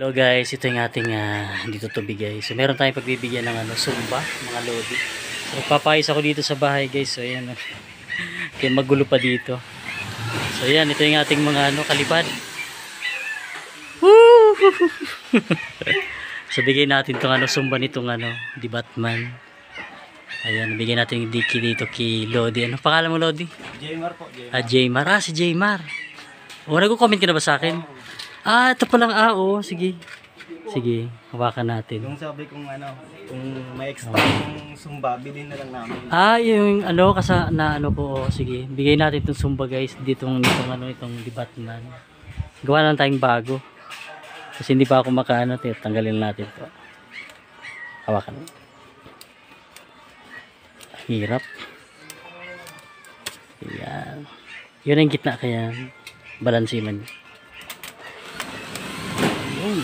Hello guys, ito yung ating ah, dito to guys. So meron tayong pagbibigyan ng ano, sumba, mga lodi. So papayos ako dito sa bahay guys. So ayan. oh. Kaya magulo pa dito. So ayan, ito yung ating mga ano, kalipad. Woo! so bigay natin tong ano, sumba nitong ano, di Batman. Ayan, bigyan natin yung diki dito kay Lodi. Ano pangalan mo Lodi? Jaymar po, Jaymar. Ah, Jaymar. Ah, si Jaymar. O, nag-comment ka na ba sa akin? Ah, ito palang ah, oo. Sige. Sige, hawakan natin. Yung sabi kong ano, kung may extra yung sumba, bilhin na lang namin. Ah, yung ano, kasa na ano ko, oh, sige. Bigay natin itong sumba guys, ditong itong ano, itong di Batman. Gawa lang tayong bago. Kasi hindi pa ako makaano, te, tanggalin natin to. Hawakan. Hirap. Ayan. Yun ang gitna kaya balansiman. Yun.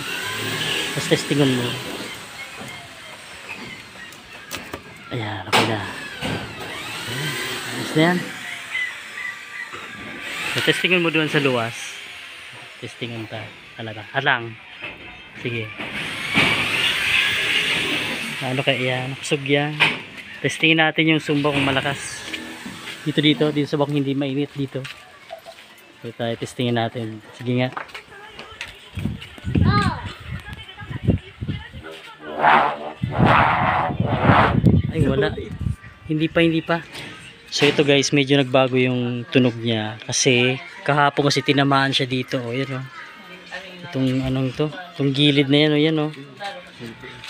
Tapos testingan mo. Ayan, okay na. Ayos na yan. So, testingan mo doon sa luwas. Testingan ta. Talaga. Halang. Sige. Ano kaya yan? Kusog yan. Testingin natin yung sumba kung malakas. Dito dito. Dito sa bakong hindi mainit dito. So, tayo testingin natin. Sige nga. Wala. Hindi pa, hindi pa. So ito guys, medyo nagbago yung tunog niya kasi kahapon kasi tinamaan siya dito, oh, yan oh. Itong anong to, itong gilid na yan, oh, yan oh.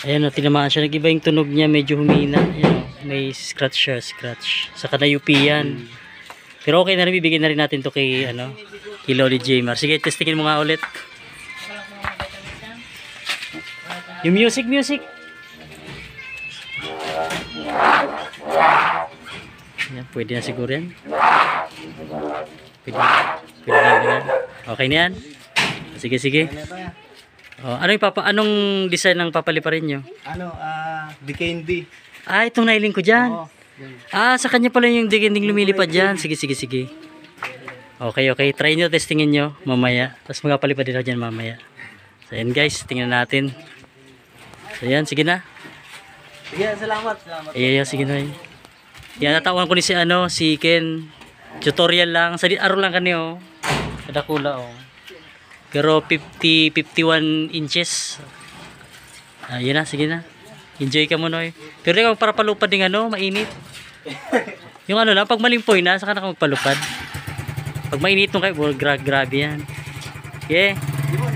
Ayan oh, tinamaan siya, nag-iba yung tunog niya, medyo humina, yan oh. May scratch siya, scratch. Sa kanayupi yan. Pero okay na rin, bibigyan na rin natin to kay ano, kay Loli Jamer. Sige, testingin mo nga ulit. Yung music, music. Yan, pwede na siguro yan. Pwede, pwede na yan. Okay na yan? Sige, sige. Oh, ano yung papa, anong design ng papaliparin nyo? Ano, ah, the candy. Ah, itong nailing ko dyan. Oo. Ah, sa kanya pala yung diginding lumilipad dyan. Sige, sige, sige. Okay, okay. Try nyo, testingin nyo mamaya. Tapos magpapalipad din ako dyan mamaya. So, yan guys. Tingnan natin. So, yan. Sige na. Sige, salamat. Salamat. Ay, sige na. Yan, natawan ko ni si ano, si Ken. Tutorial lang. Sa aro lang kani oh. Kada kula oh. Pero 50, 51 inches. Ah, yun na, sige na. Enjoy ka mo Noy. Pero ikaw para palupad din ano, mainit. Yung ano lang, pag malimpoy na, saka na ka magpalupad. Pag mainit nung kayo, gra grabe yan. Yeah. Sige po,